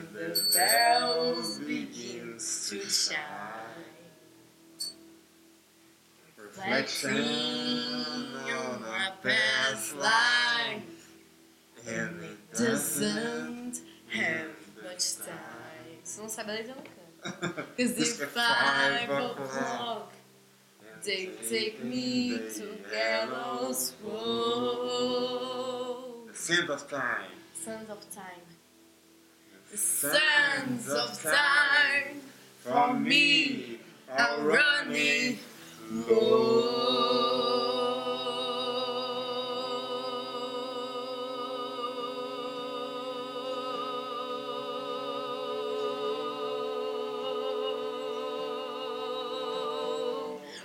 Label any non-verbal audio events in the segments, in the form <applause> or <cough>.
and the bells begins to chime. Reflecting on my past life, and it doesn't have much time. Se não sabe a letra, canta. Cause <laughs> It's if five o'clock. they take me to gallows. The scent of time. Sons of time. The Sands of time For me are running low.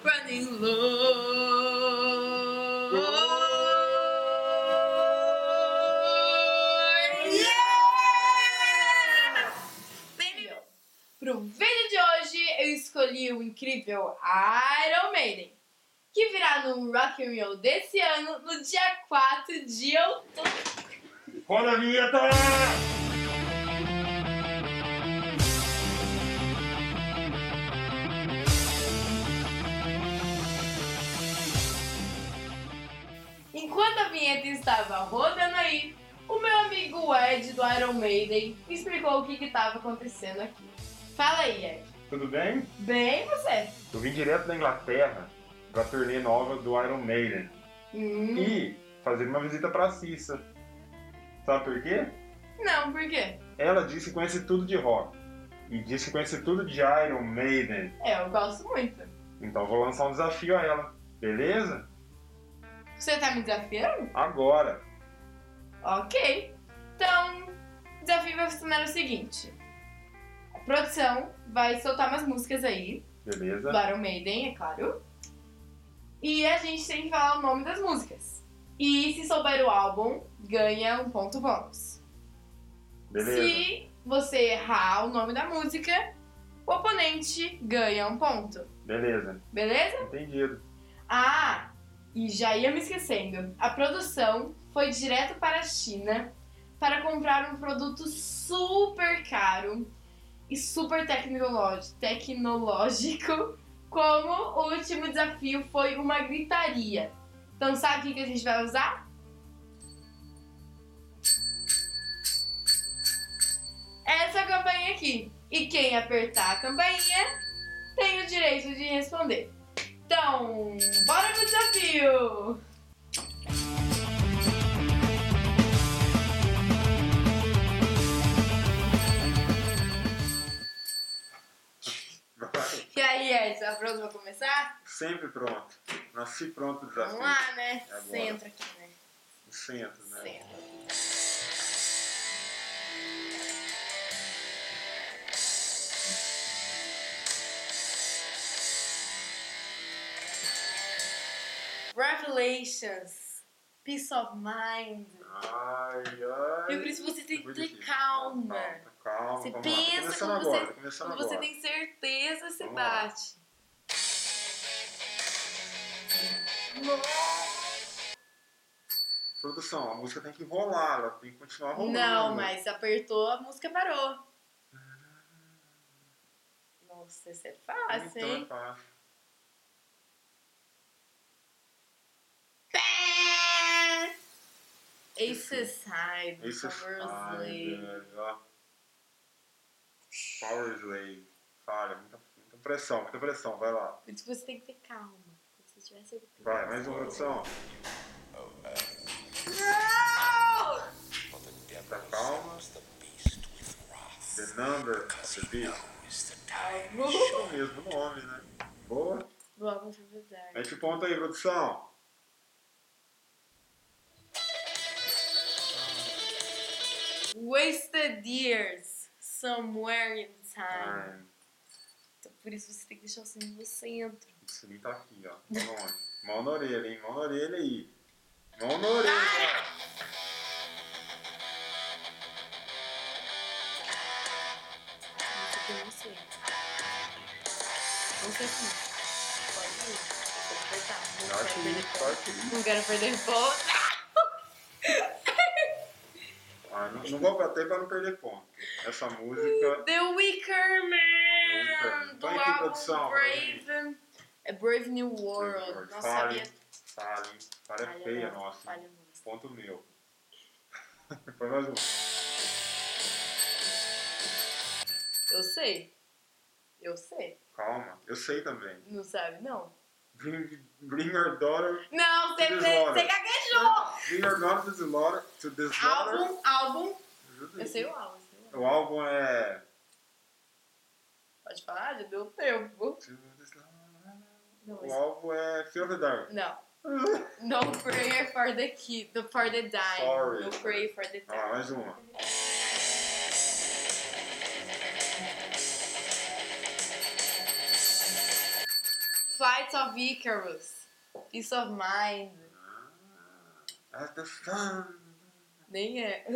Running low. Incrível Iron Maiden, que virá no Rock in Rio desse ano, no dia 4 de outubro. Roda a vinheta! Enquanto a vinheta estava rodando aí, o meu amigo Ed do Iron Maiden me explicou o que estava acontecendo aqui. Fala aí, Ed. Tudo bem? Bem você? Eu vim direto da Inglaterra pra turnê nova do Iron Maiden Hum, e fazer uma visita pra Cissa. Sabe por quê? Não, por quê? Ela disse que conhece tudo de rock e disse que conhece tudo de Iron Maiden. É, eu gosto muito. Então eu vou lançar um desafio a ela, beleza? Você tá me desafiando? Agora. Ok. Então, o desafio vai funcionar o seguinte. Produção vai soltar umas músicas aí, Beleza? do Iron Maiden, é claro. E a gente tem que falar o nome das músicas. E se souber o álbum, ganha um ponto bônus. Beleza. Se você errar o nome da música, o oponente ganha um ponto. Beleza. Beleza? Entendido. Ah, e já ia me esquecendo. A produção foi direto para a China para comprar um produto super caro e super tecnológico, como o último desafio foi uma gritaria. Então sabe o que a gente vai usar? Essa campainha aqui. E quem apertar a campainha tem o direito de responder. Então, bora pro desafio! E aí, Ed, tá pronto pra começar? Sempre pronto. Nasci pronto o desafio. Vamos lá, né? Agora. Centro aqui, né? No centro, né? Centro. Revelations. Peace of mind. Ai, ai. E por isso você tem que ter difícil. calma. Calma, calma. Você vamos lá. pensa Tá começando quando agora, você- tá começando Quando você agora. tem certeza, você Vamos lá. bate. Produção, a música tem que rolar, ela tem que continuar rolando. Não, mas apertou, a música parou. Nossa, isso é fácil, Então é hein? fácil. Pé! Ace Side, Esse é Power Slave. Fala, muita, muita pressão, muita pressão, vai lá. Por isso que você tem que ter calma. Se você certeza. Vai, mais uma produção. Não! Tá calma. The Number of the Beast. É o mesmo nome, né? Boa. Vamos revisar. Mete o ponto aí, produção. Wasted Years, Somewhere in Time. Ai, Então, por isso você tem que deixar o símbolo no centro. Isso ali tá aqui, ó. Mão na orelha, hein? Mão na orelha aí. Mão na orelha. Não sei. Pode ir. Vou apertar. Não quero perder ponto. sorte aí. Não não, não vou bater pra não perder ponto. Essa música. The Wicker Man! Wicker. Aqui, álbum produção, Brave. É Brave New World. World. Não Fale. sabia. Fale. Falha Falha feia, nossa, nossa. falha nossa. Ponto meu. <laughs> Foi mais um. Eu sei. Eu sei. Calma. Eu sei também. Não sabe, não? Bring, bring your daughter. Não, você gaguejou! Bring your daughter to the slaughter. To slaughter. Álbum, álbum. Eu sei o álbum. sei o álbum. O álbum é. Pode falar? Já deu tempo. Não, O álbum é of the Dark. não. <laughs> No prayer for the kid, for the dying. Sorry. No pray for the Ah, dying. mais uma. Flights of Icarus. Peace of Mind. Ah, As the sun. Nem é. <laughs>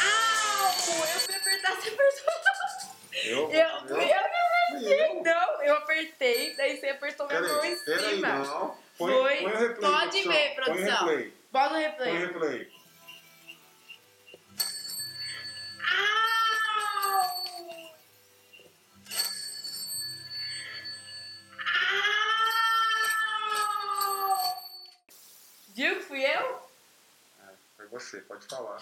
Au! Eu. Eu? Eu, eu, não apertei, Eu? não. Eu apertei, daí você apertou minha mão em cima. Põe, Foi. põe o replay. Pode produção. ver, produção. Põe replay. Bota o Põe o replay. Você, pode falar.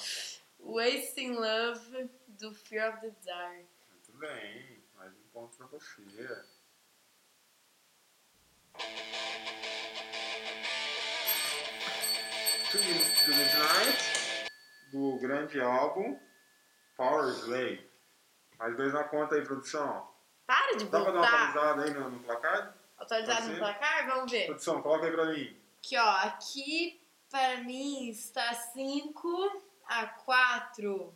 Wasting Love do Fear of the Dark. Muito bem, mais um ponto pra você. Two Minutes to Midnight, do grande álbum Power Slave. Mais dois na conta aí, produção. Para de Dá pra dar uma botar. atualizada aí no, no placar? Atualizado no placar? Vamos ver. Produção, coloca aí pra mim. Aqui, ó. Aqui, para mim, está 5 a 4.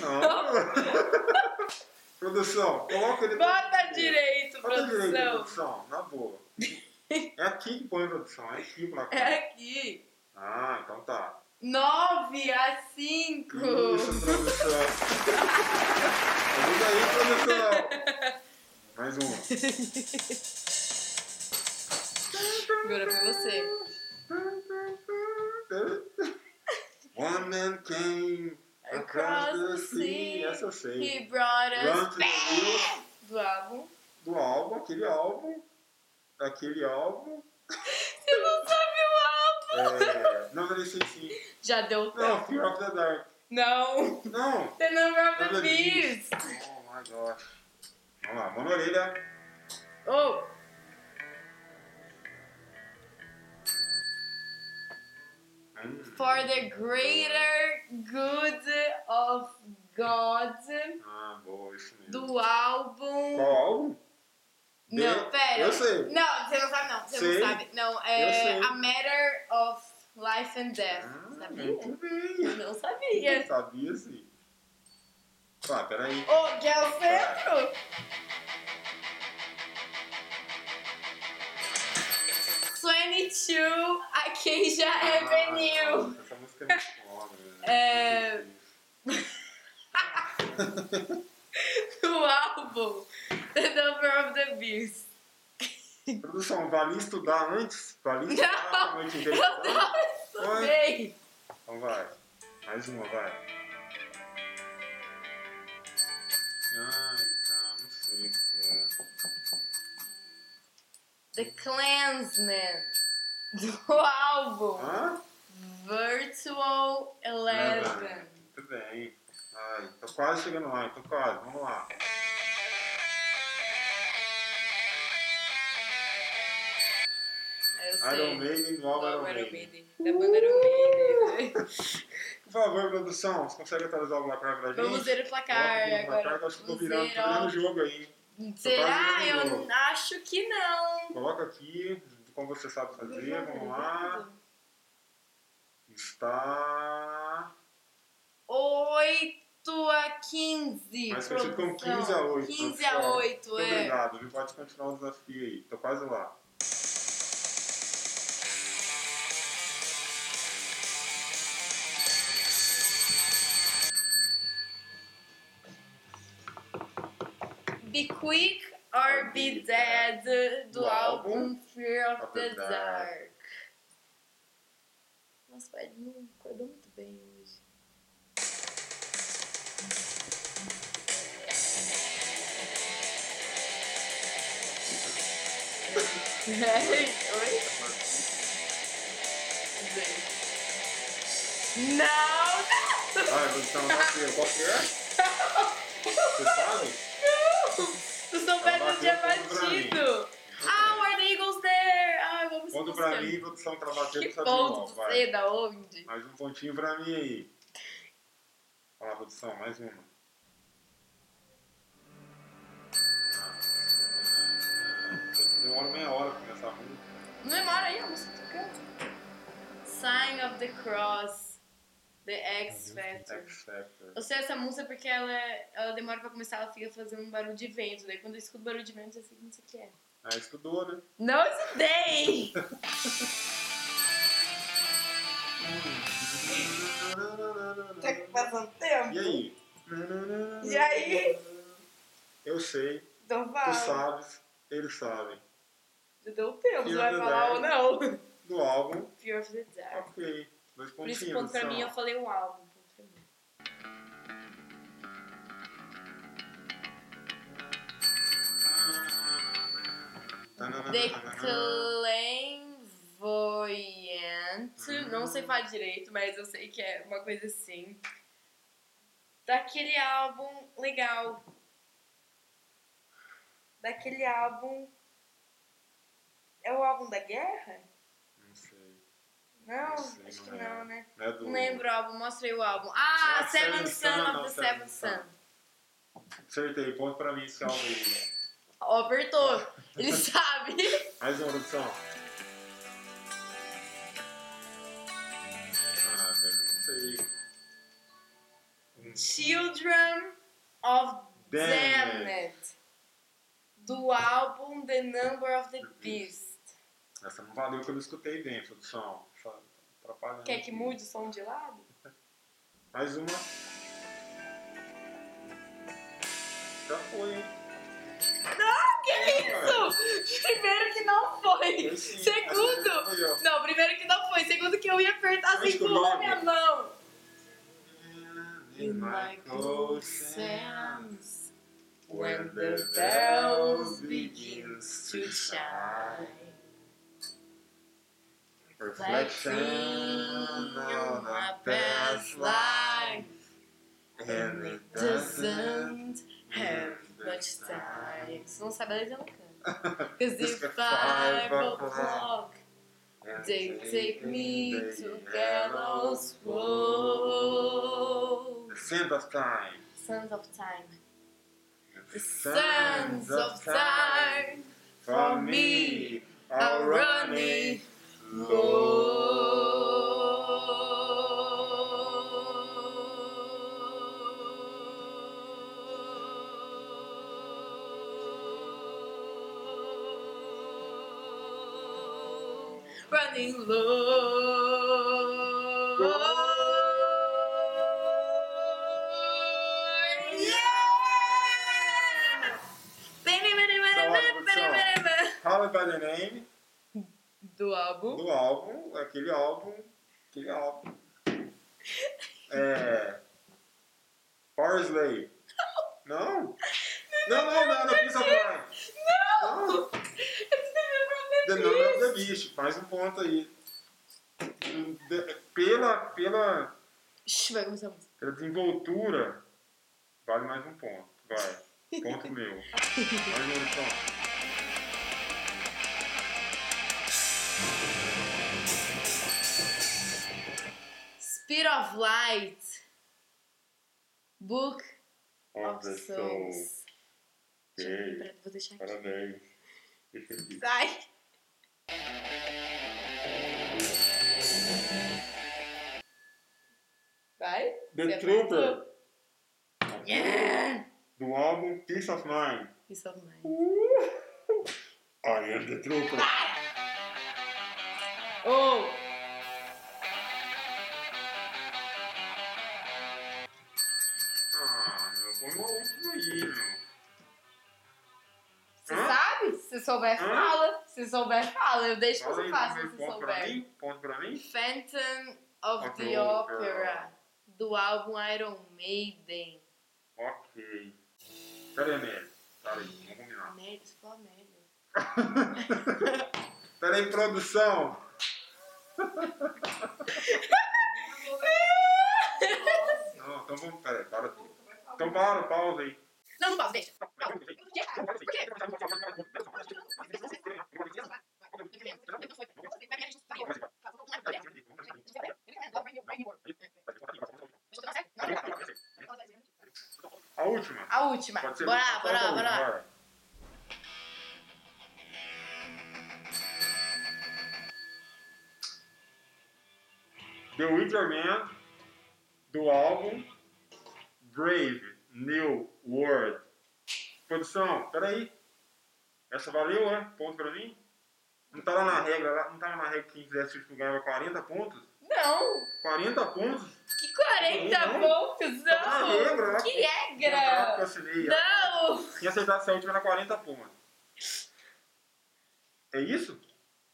Não. <laughs> produção, coloca ele pra Bota mim. direito, Bota direito, produção. produção, na boa. É aqui que põe produção, é aqui o placar. É aqui. Ah, então tá. 9 a 5. Isso, produção. Ajuda aí, produção. Mais uma. <laughs> Agora foi você. Across the sea. Essa eu sei. He brought Run us to the Hills, do álbum. do álbum, aquele álbum. Daquele álbum. <laughs> Você não sabe o álbum. É, não, não sei sim. Já deu tempo. Não, Fear of the Dark. Não. Não. The Number of the Beast. Oh my gosh. Vamos lá, mão na orelha. Oh. For the greater good of God. Ah, boa, isso mesmo. Do álbum. Qual álbum? Não, pera. Eu sei. Não, você não sabe não. Você Sei. não sabe. Não, Eu é. A Matter of Life and Death. Ah, sabia? muito bem. Não sabia. Sabia sim. Tá, peraí. Ô, que é o centro? Acacia Avenue. Ah, nossa, essa música é muito foda, velho. É. <laughs> Do álbum The Number of the Beast. Produção, vale estudar antes? Vale estudar Não, a noite eu inteira? não estudei. Então vai. Mais uma, vai. Ai, cara, não sei o que é. The Clansman. Do álbum Hã? Virtual Eleven. Muito bem. Ai, tô quase chegando lá, tô quase. Vamos lá. Eu sei. Iron Maiden, álbum Iron Maiden. Maiden. Da banda Iron Maiden. Por favor, produção, você consegue atualizar o placar pra gente? Vamos ver o placar Coloca aqui no placar agora. que eu acho que eu tô Vamos virando, ver, tô ó. virando o jogo aí. Será? quase Eu acho que não. Coloca aqui, como você sabe fazer, vamos lá. Está. 8 a 15. Mais conhecido como produção. 15 a 8. 15 a produção. 8, Muito é. Obrigado, viu? Pode continuar o desafio aí. Tô quase lá. Be quick or Be Dead do, álbum Fear of of the the Dark. Dark. Nossa, pai, não acordou muito bem hoje. Oi? Não, não! Vai, produção, bateu. Qual que é? Você sabe? Tu soubesse Ela tinha bateu contra mim. batido! Pra mim, produção, no sabe ponto você, Vai. da onde? Mais um pontinho pra mim aí. Olha lá, produção, mais uma. Demora meia hora pra começar a música. Não demora aí, a música tocando. Sign of the Cross, The X Factor. X Factor. Eu sei essa música porque ela, ela demora pra começar, ela fica fazendo um barulho de vento. Daí quando eu escuto barulho de vento, eu sei que não sei o que é. Ah, estudou, né? Não estudei! Tá passando tempo? E aí? E aí? Eu sei, Então tu fala. sabes, eles sabem. Já deu tempo, você vai falar ou não? Do álbum, Fear of the Dark. ok. Dois Por isso, pontinhos. ponto pra mim, eu falei o álbum. The Clairvoyant. Não sei falar direito, mas eu sei que é uma coisa assim. Daquele álbum legal. Daquele álbum. É o álbum da guerra? Não sei. Não, Não sei, acho que não é. não, né? Não é do... Não lembro o álbum, mostrei o álbum. Ah, Ah, Seven Son of the Seven. Son. Acertei, ponto pra mim esse álbum aí. Ó, apertou. Ele <laughs> sabe. Mais uma produção. Ah, velho, não sei. Children of Damn. Damned. Do álbum The Number of the Beast. Essa não valeu que eu não escutei bem, produção. Atrapalhando. Quer que mude o som de lado? Mais uma. Já foi, hein? <laughs> Primeiro que não foi. Sim. Segundo. Foi. Não, primeiro que não foi. Segundo que eu ia apertar sem tu pular lembra? minha mão. In my cold sands, when the bells begins to shine. Reflection on a past life, and it doesn't have much time. Se não sabe a letra, não canta. <laughs> Cause It's five o'clock they take me to gallows road. The scent of time. Sons of time. The Sons of time for me are running low. Running low. Yeah! Call It By The Name, Do álbum. do álbum, aquele álbum, aquele álbum. É... Parsley. Não? Não, não, não, não, Piece of Mind. Não! Beast, mais um ponto aí. Pela, pela, Shhh, vai começar a música. pela desenvoltura, vale mais um ponto. Vai. Ponto meu. Mais um ponto. Speed of Light. Book Of of the Soul. Souls. Deixa eu- Ok. peraí, Vou deixar aqui. Parabéns. Deixa. Sai. Vai. The Você Trooper. Yeah. Do álbum Peace of Mind. Peace of Mind. Uh! I am the Trooper. Oh! Ah, meu, põe uma aí, meu. souber, Hã? fala. Se souber, fala. Eu deixo Fala você vamos se ponto pra souber. mim? Ponto pra mim? Phantom of the Opera, do álbum Iron Maiden. Ok. Pera aí, Mary. Pera aí, vamos combinar. Isso foi uma merda. Pera aí, produção. Não, então vamos, pera aí, para tudo. Então para, pausa aí. Não, não pausa, deixa. A última. A última. Pode ser Bora lá, bora lá, bora lá. The Winter Man, do álbum Brave New World. Produção, peraí. Essa valeu, é? Ponto pra mim? Não tá lá na regra, não tava na regra que quem fizesse isso ganhava 40 pontos? Não, 40 pontos? Que 40 Não. pontos, Tá na regra, não. lá. Que Contrato que regra. Não, Quem acertasse a última era 40 pontos. É isso?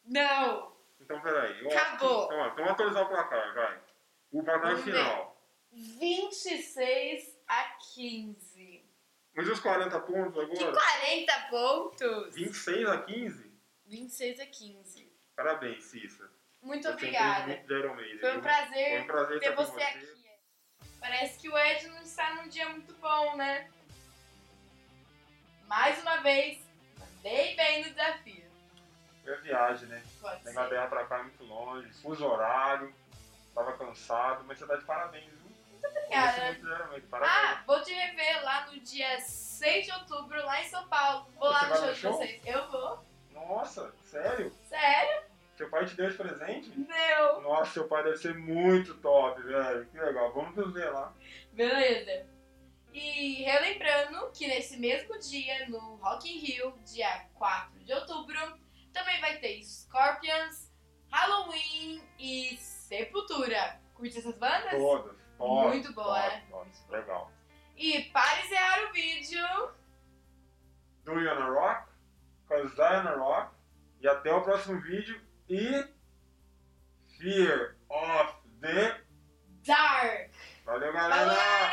não. Então, peraí. eu Acabou. que- Então, ó, vamos atualizar o placar, vai. O placar Vamos ver. final. 26 a 15. Mas e os 40 pontos Que agora? 40 pontos? 26 a 15? 26 a 15. Parabéns, Cissa. Muito Você tem obrigada. muito de Foi um prazer Foi um prazer ter com você aqui. Parece que o Ed não está num dia muito bom, né? Mais uma vez, mandei bem no desafio. Foi a viagem, né? Pode Da. Inglaterra pra cá é muito longe, fuso horário, tava cansado, mas você tá de parabéns, viu? Muito obrigada. Muito de parabéns. Ah, vou te rever lá no dia 6 de outubro, lá em São Paulo. Vou lá Você no vai show no de show? vocês. Eu vou. Nossa, sério? Sério? Seu pai te deu de presente? Meu. Nossa, seu pai deve ser muito top, velho. Que legal. Vamos nos ver lá. Beleza. E relembrando que nesse mesmo dia, no Rock in Rio, dia 4 de outubro, também vai ter Scorpions, Halloween e Sepultura. Curte essas bandas? Todas. Top, Muito boa, top, top. Legal. E para encerrar o vídeo, Do You Wanna Rock? Cause Die Wanna Rock. E até o próximo vídeo. E... Fear of the... Dark! Valeu, galera! Falou!